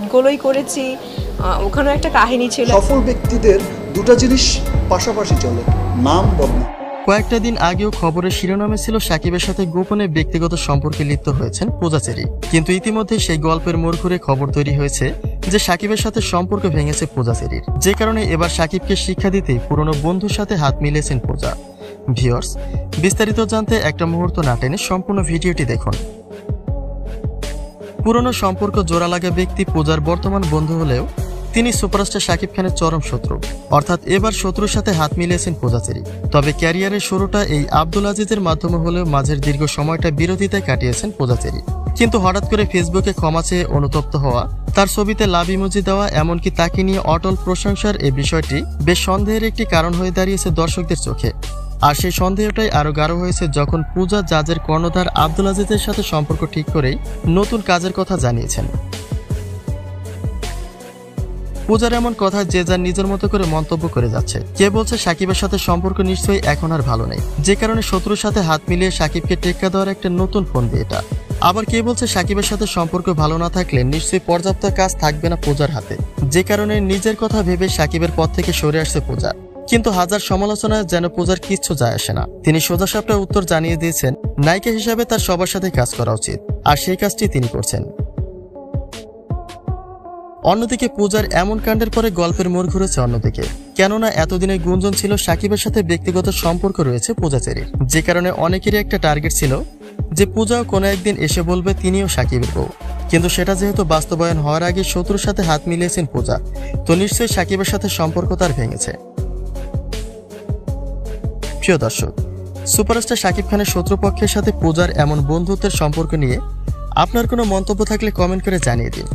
শুটগুলোই করেছি। ওখানেও একটা কাহিনী ছিল। সফল ব্যক্তিদের দুটো জিনিস পাশাপাশি চলে নাম বদনাম। কয়েকটা দিন আগেও খবরের শিরোনামে ছিল সাকিবের সাথে গোপনে ব্যক্তিগত সম্পর্কে লিপ্ত হয়েছেন পূজাচেরি। কিন্তু ইতিমধ্যে সেই গল্পের মোড় ঘুরে খবর তৈরি হয়েছে যে সাকিবের সাথে সম্পর্ক ভেঙেছে পূজাচেরির। যে কারণে এবার সাকিবকে শিক্ষা দিতে পুরনো বন্ধুর সাথে হাত মিলিয়েছেন পূজা। ভিওর্স বিস্তারিত জানতে একটা মুহূর্ত না টেনে সম্পূর্ণ ভিডিওটি দেখুন। পুরনো সম্পর্ক জোড়া লাগা ব্যক্তি পূজার বর্তমান বন্ধু হলেও তিনি সুপারস্টার শাকিব খানের চরম শত্রু। অর্থাৎ এবার শত্রুর সাথে হাত মিলিয়েছেন পূজাচেরি। তবে ক্যারিয়ারের শুরুটা এই আব্দুল আজিজের মাধ্যমে হলেও মাঝের দীর্ঘ সময়টা বিরোধিতায় কাটিয়েছেন পূজাচেরি। কিন্তু হঠাৎ করে ফেসবুকে ক্ষমা চেয়ে অনুতপ্ত হওয়া, তার ছবিতে লাভ ইমোজি দেওয়া এমনকি তাকে নিয়ে অটল প্রশংসার এই বিষয়টি বেশ সন্দেহের একটি কারণ হয়ে দাঁড়িয়েছে দর্শকদের চোখে। আর সেই সন্দেহটাই আরও গাঢ় হয়েছে যখন পূজা জাজের কর্ণধার আব্দুল আজিজের সাথে সম্পর্ক ঠিক করেই নতুন কাজের কথা জানিয়েছেন। পূজার এমন কথা যে যার নিজের মতো করে মন্তব্য করে যাচ্ছে। কে বলছে সাকিবের সাথে সম্পর্ক নিশ্চয়ই এখন আর ভালো নেই। যে কারণে শত্রুর সাথে হাত মিলিয়ে সাকিবকে টেক্কা দেওয়ার একটা নতুন ফোন দিয়ে এটা। আবার কে বলছে সাকিবের সাথে সম্পর্ক ভালো না থাকলে নিশ্চয়ই পর্যাপ্ত কাজ থাকবে না পূজার হাতে। যে কারণে নিজের কথা ভেবে সাকিবের পথ থেকে সরে আসছে পূজা। কিন্তু হাজার সমালোচনায় যেন পূজার কিচ্ছু যায় আসে না। তিনি সোজাসাপটা উত্তর জানিয়ে দিয়েছেন, নায়িকা হিসাবে তার সবার সাথে কাজ করা উচিত, আর সেই কাজটি তিনি করছেন। অন্যদিকে পূজার এমন কাণ্ডের পরে গল্পের মোড় ঘুরেছে অন্যদিকে। কেননা এতদিনের গুঞ্জন ছিল সাকিবের সাথে ব্যক্তিগত সম্পর্ক রয়েছে পূজাচেরির। যে কারণে অনেকেরই একটা টার্গেট ছিল যে পূজাও কোনো একদিন এসে বলবে তিনিও সাকিবের বউ। কিন্তু সেটা যেহেতু বাস্তবায়ন হওয়ার আগে শত্রুর সাথে হাত মিলিয়েছেন পূজা, তো নিশ্চয়ই সাকিবের সাথে সম্পর্ক তার ভেঙেছে। প্রিয় দর্শক, সুপারস্টার শাকিব খানের শত্রুপক্ষের সাথে পূজার এমন বন্ধুত্বের সম্পর্ক নিয়ে আপনার কোনো মন্তব্য থাকলে কমেন্ট করে জানিয়ে দিন।